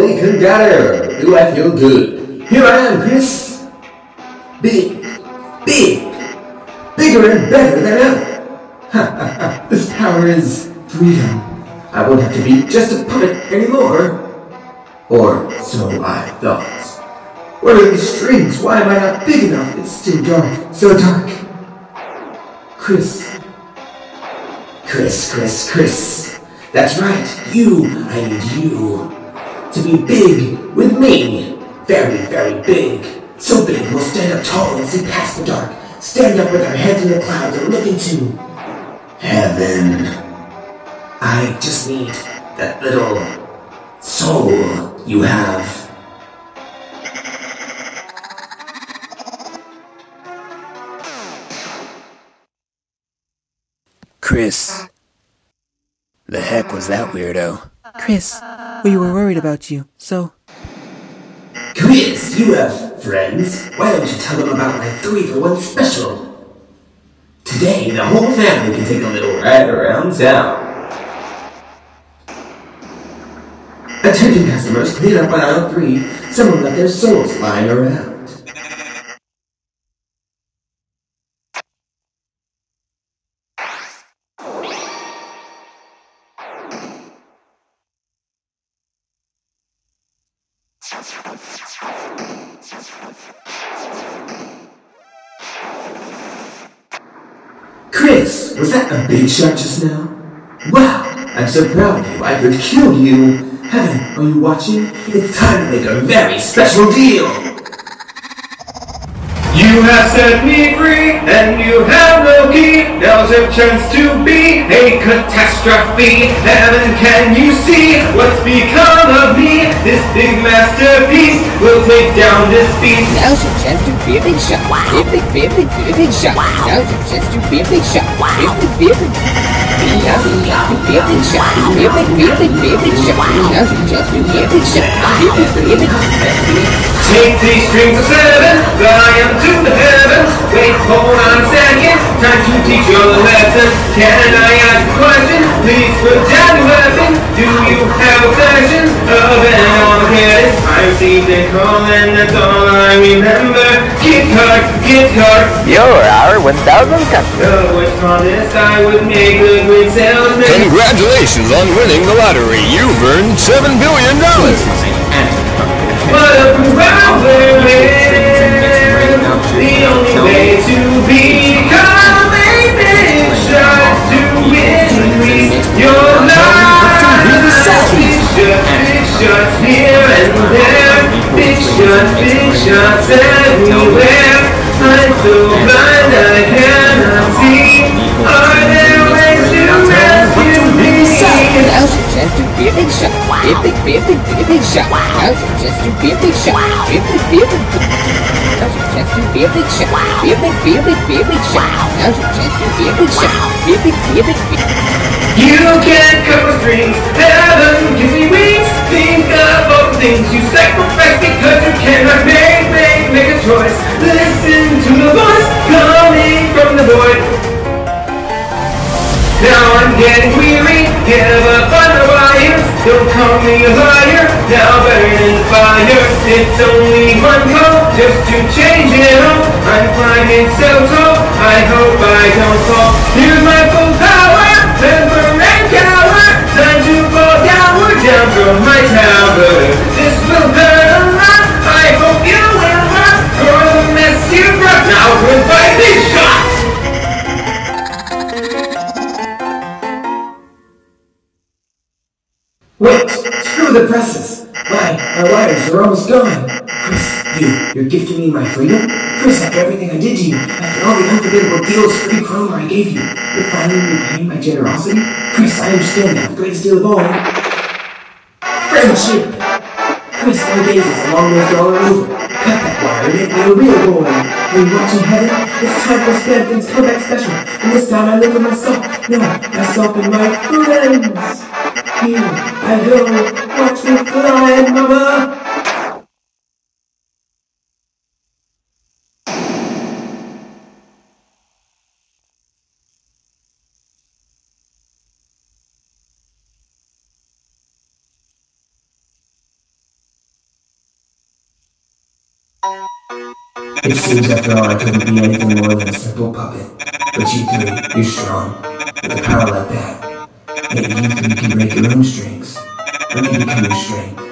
Holy Cungadero! Do I feel good? Here I am, Kris. Big, big, bigger and better than ever. this power is freedom. I won't have to be just a puppet anymore. Or so I thought. Where are these strings? Why am I not big enough? It's still dark. So dark. Kris. Kris, Kris, Kris. That's right. You. I need you. To be big with me. Very, very big. So big we'll stand up tall and see past the dark. Stand up with our heads in the clouds and look into heaven. I just need that little soul you have. Kris. The heck was that weirdo? Kris, we were worried about you, so. You have friends. Why don't you tell them about my three for one special? Today, the whole family can take a little ride around town. Attention customers, clean up on aisle three. Someone left their souls lying around. Kris, was that a big shot just now? Wow, I'm so proud of you. I could kill you. Heaven, are you watching? It's time to make a very special deal. You have set me free, and you have no key. Now's your chance to be a catastrophe. Heaven, can you see what's become of me? This big masterpiece will take down this beast. Now's your chance to be a big shot. Be a big, be a big, be a big shot. Now's your chance to be a big shot. Be a big, be a big. Now's your chance to be a big shot. Be a big, be a big, be a big Take these strings of seven, fly them to the heavens. Wait, hold on a second, time to teach you a lesson. Can I ask a question? Please put down your weapon. Do you have a session of an Armageddon? I received a call and that's all I remember. Gift card, gift card. You're our 1,000 customer. The wish contest I would make a great salesman. Congratulations on winning the lottery. You've earned $7 billion. But a around the the only way to become a big shot to win your life. Big shots, big shots here and there, big shots, big shots everywhere. So blind I cannot see. Are there ways to rescue me? Now's your chance to be a big shot. Be a big, be a big, be a big shot. Now's your chance to be a big shot. Be a big, be a big. Now's your chance to be a big shot. Be a big, be a big, be a big shot. Now's your chance to be a big shot. Be a big, be a big. You can't my strings, heaven gives me wings. Think of all the things you sacrifice because you cannot make, make, make a choice. To the voice coming from the void. Now I'm getting weary, give up on the wires. Don't call me a liar, now burn in fire. It's only one call, just to change it all. I'm climbing so tall, I hope I don't fall. Here's my My, wires are almost gone! Kris, you, you're gifting me my freedom? Kris, after everything I did to you, after all the unforgettable deals, free promo I gave you, you're finally repaying my generosity? Kris, I understand now, the greatest deal of all. Friendship! Kris, my days is along those all over. Cut that wire, and make me a real boy. When you're watching heaven, it's time for Things Comeback Special. And this time I look at myself. No, myself and my friends. Here I go, watch me fly, It seems after all I couldn't be anything more than a simple puppet. But you three, you're strong. With a power like that, maybe you can break your own strings. Strength. you in the